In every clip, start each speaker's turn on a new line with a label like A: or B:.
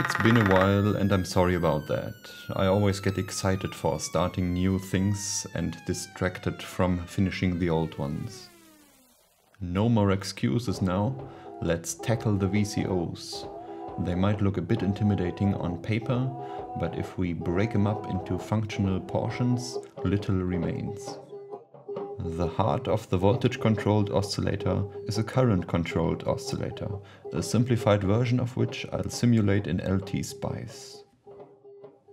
A: It's been a while and I'm sorry about that. I always get excited for starting new things and distracted from finishing the old ones. No more excuses now, let's tackle the VCOs. They might look a bit intimidating on paper, but if we break them up into functional portions, little remains. The heart of the voltage-controlled oscillator is a current-controlled oscillator, a simplified version of which I'll simulate in LT-Spice.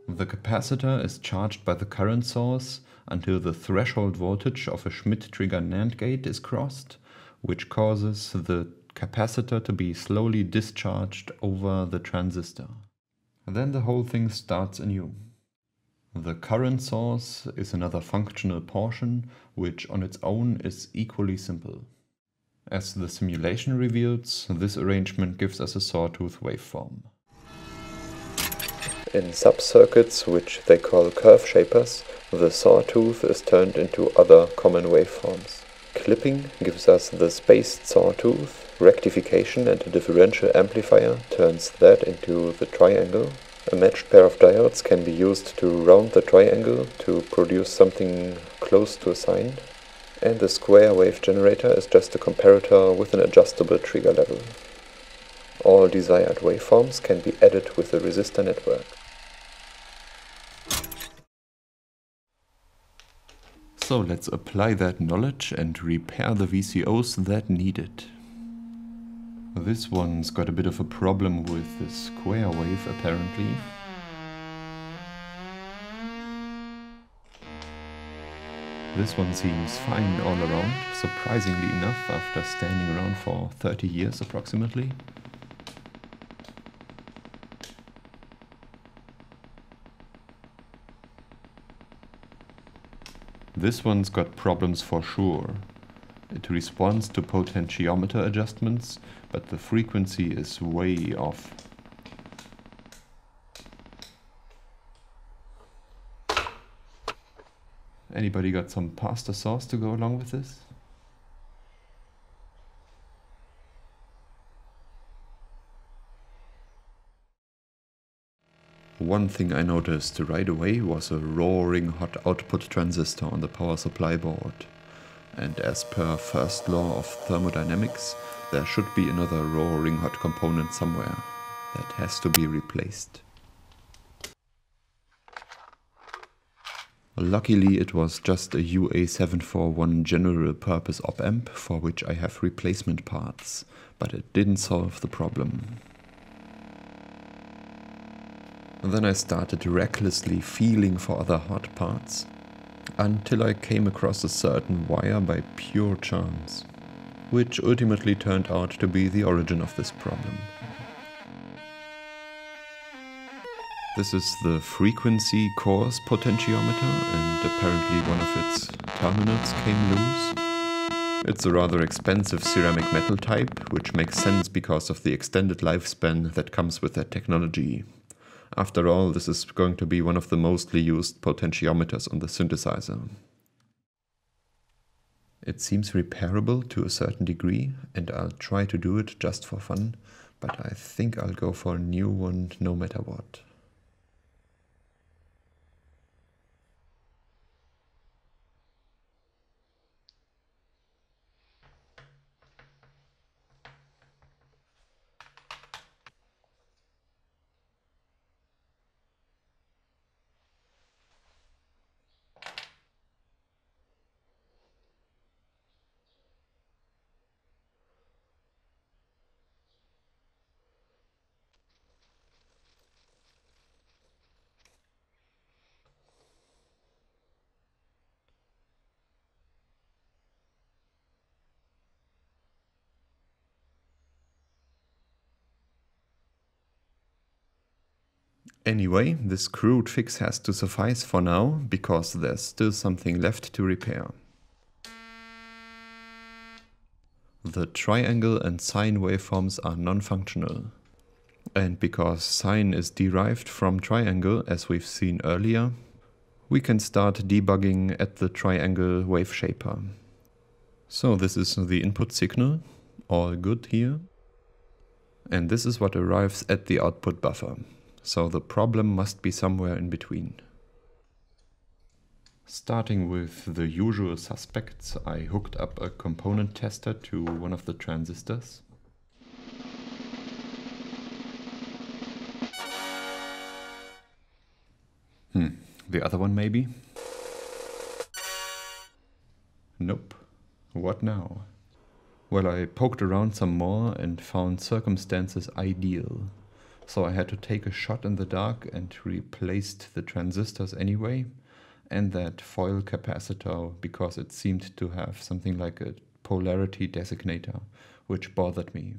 A: The capacitor is charged by the current source until the threshold voltage of a Schmitt-trigger NAND gate is crossed, which causes the capacitor to be slowly discharged over the transistor. Then the whole thing starts anew. The current source is another functional portion, which on its own is equally simple. As the simulation reveals, this arrangement gives us a sawtooth waveform. In subcircuits, which they call curve shapers, the sawtooth is turned into other common waveforms. Clipping gives us the spaced sawtooth, rectification and a differential amplifier turns that into the triangle, a matched pair of diodes can be used to round the triangle to produce something close to a sine, and the square wave generator is just a comparator with an adjustable trigger level. All desired waveforms can be added with the resistor network. So let's apply that knowledge and repair the VCOs that need it. This one's got a bit of a problem with the square wave apparently. This one seems fine all around, surprisingly enough after standing around for 30 years approximately. This one's got problems for sure. It responds to potentiometer adjustments, but the frequency is way off. Anybody got some pasta sauce to go along with this? One thing I noticed right away was a roaring hot output transistor on the power supply board and as per first law of thermodynamics, there should be another roaring hot component somewhere that has to be replaced. Luckily it was just a UA741 general purpose op amp for which I have replacement parts, but it didn't solve the problem. Then I started recklessly feeling for other hot parts until I came across a certain wire by pure chance, which ultimately turned out to be the origin of this problem. This is the frequency coarse potentiometer and apparently one of its terminals came loose. It's a rather expensive ceramic metal type, which makes sense because of the extended lifespan that comes with that technology. After all, this is going to be one of the mostly used potentiometers on the synthesizer. It seems repairable to a certain degree, and I'll try to do it just for fun, but I think I'll go for a new one no matter what. Anyway, this crude fix has to suffice for now, because there's still something left to repair. The triangle and sine waveforms are non-functional. And because sine is derived from triangle, as we've seen earlier, we can start debugging at the triangle wave shaper. So this is the input signal, all good here. And this is what arrives at the output buffer. So the problem must be somewhere in between. Starting with the usual suspects, I hooked up a component tester to one of the transistors. Hmm, the other one maybe? Nope. What now? Well, I poked around some more and found circumstances ideal. So I had to take a shot in the dark and replaced the transistors anyway, and that foil capacitor because it seemed to have something like a polarity designator, which bothered me.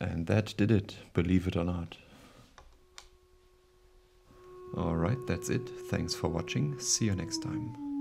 A: And that did it, believe it or not. Alright, that's it. Thanks for watching. See you next time.